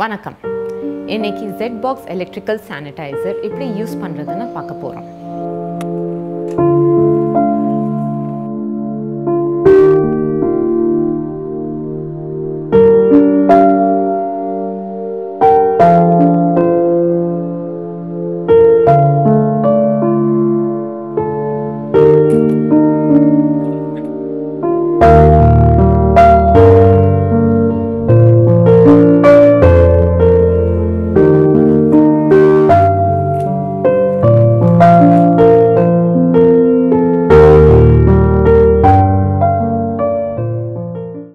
வணக்கம். இன்னைக்கு jet box electrical sanitizer எப்படி யூஸ் பண்ணுறதுன்னு பார்க்க போகிறோம்